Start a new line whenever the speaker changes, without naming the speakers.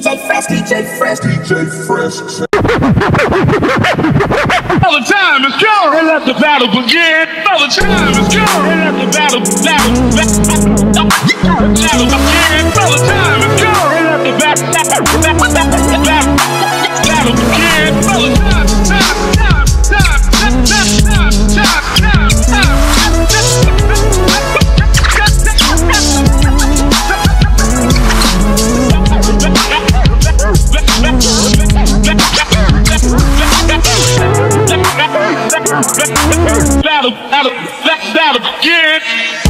DJ Fresh, DJ Fresh, DJ Fresh.
All the time is gone and let the battle begin. All the time is gone and let the battle, battle, battle, battle begin. All the time is gone let the battle, battle, battle, battle, Battle, battle, battle, battle, battle, yeah.